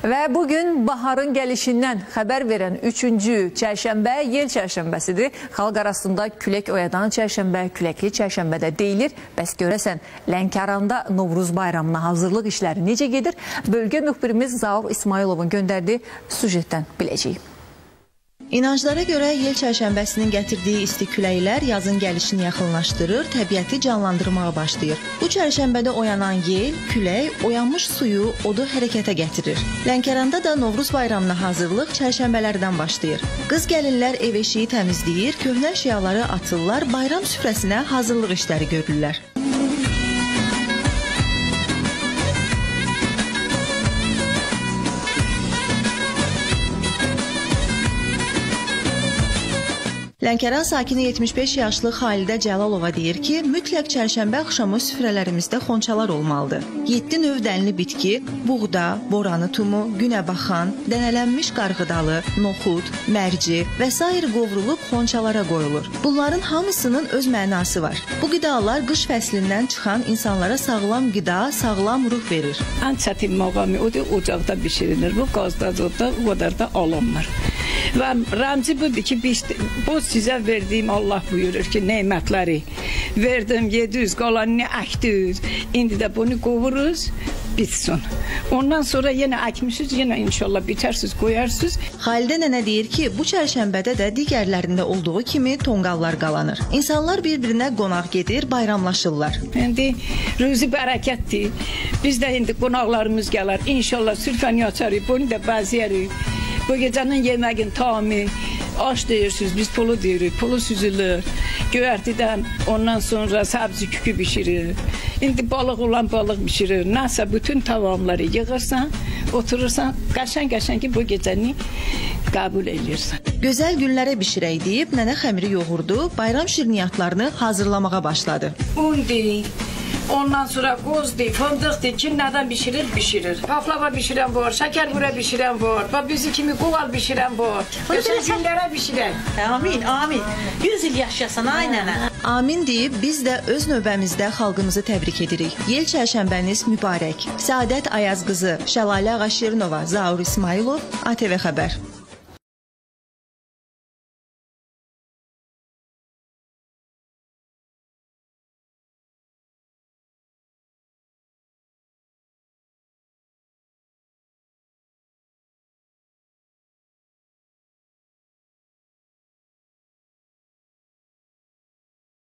Və bugün baharın gəlişindən xəbər verən 3-cü çərşənbə yel çərşənbəsidir. Xalq arasında külək oyadan çərşənbə, küləkli çərşənbədə deyilir. Bəs görəsən Lənkəranda Novruz bayramına hazırlıq işləri necə gedir? Bölgə müxbirimiz Zaur İsmailovun göndərdiyi sujetdən biləcəyik. İnanclara görə yel çərşənbəsinin gətirdiyi isti küləklər yazın gəlişini yaxınlaşdırır, təbiəti canlandırmağa başlayır. Bu çərşənbədə oyanan yel, külək oyanmış suyu, odu hərəkətə gətirir. Lənkəranda da Novruz bayramına hazırlıq çərşənbələrdən başlayır. Qız gəlinlər ev eşiyi təmizləyir, köhnə əşyaları atırlar, bayram süfrəsinə hazırlıq işləri görürlər. Lənkəran sakini 75 yaşlı Xalidə Cəlalova deyir ki, mütləq çərşənbə axşamı süfrələrimizdə xonçalar olmalıdır. 7 növ dənli bitki, buğda, boranı tumu, günəbaxan, dənələnmiş qarğıdalı, noxud, mərci və s. qovrulub xonçalara qoyulur. Bunların hamısının öz mənası var. Bu qidalar qış fəslindən çıxan insanlara sağlam qida, sağlam ruh verir. Ən çətin məqamı odur, ocaqda bişirilir. Bu qazda zodda o qədər də alınmır. Və ramcı budur ki, biz, bu sizə verdiyim Allah buyurur ki, nemətləri verdim 700, qalanını əkdiniz. İndi də bunu qovuruz, bitsin. Ondan sonra yenə əkmişiz, yenə inşallah bitərsiz, qoyarsınız. Xalidə nənə deyir ki, bu çərşənbədə də digərlərində olduğu kimi tonqallar qalanır. İnsanlar bir-birinə qonaq gedir, bayramlaşırlar. İndi ruzi bərəkətdir. Biz də indi qonaqlarımız gələr. İnşallah sürfəni açarıq, bunu da bəzəyərik. Bu gecənin yeməyin tamı, aş deyirsiniz, biz pulu deyirik, pulu süzülür. Göyərtidən ondan sonra səbzi kükü bişirir. İndi balıq olan balıq bişirir. Nəsə bütün tamamları yığırsan, oturursan, qəşən-qəşən ki bu gecəni qəbul edirsən. Gözəl günlərə bişirək deyib nənə xəmiri yoğurdu, bayram şirniyyatlarını hazırlamağa başladı. Undi, Ondan sonra qozdur, fındıqdır, kim nədən bişirir, bişirir. Pavlava bişirən var, şəkər bura bişirən var, bizi kimi qoğal bişirən var. Gözəl günlərə bişirən. Amin, amin. 100 il yaşasan ay nənə. Amin deyib biz də öz növbəmizdə xalqımızı təbrik edirik. Yel çərşənbəniz mübarək. Səadət Ayaz qızı, Şəlalə Ağaşirinova, Zaur İsmailov, ATV xəbər.